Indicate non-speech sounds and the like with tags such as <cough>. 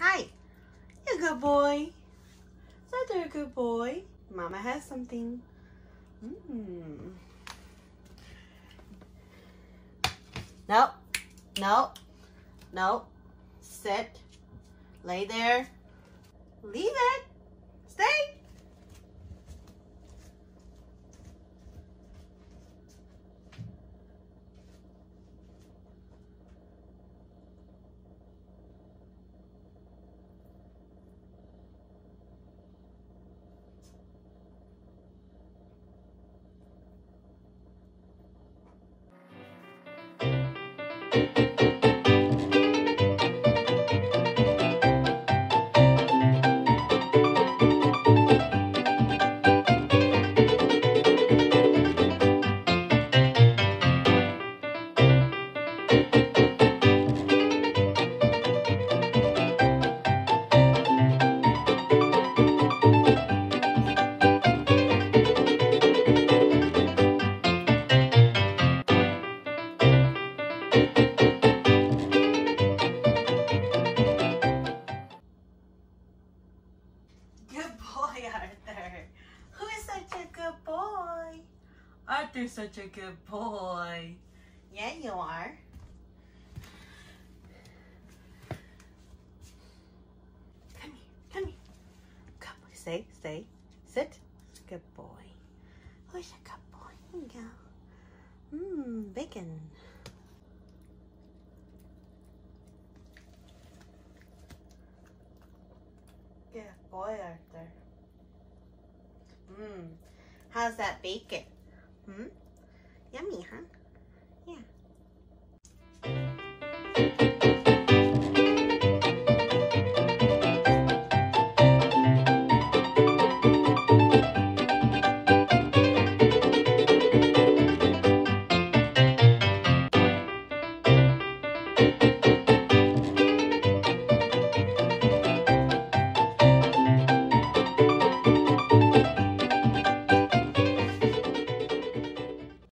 Hi. You're a good boy. So you're a good boy. Mama has something. Mm. Nope. Nope. Nope. Sit. Lay there. Leave it. Boy, <laughs> Arthur. Who is such a good boy? Arthur's such a good boy. Yeah, you are. Come here, come here. Come, boy. Stay, stay. Sit. Good boy. Who's a good boy? Here you go. Mmm, bacon. Good boy, Arthur. Mmm. How's that bacon? Hmm? Yummy, huh?